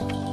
嗯。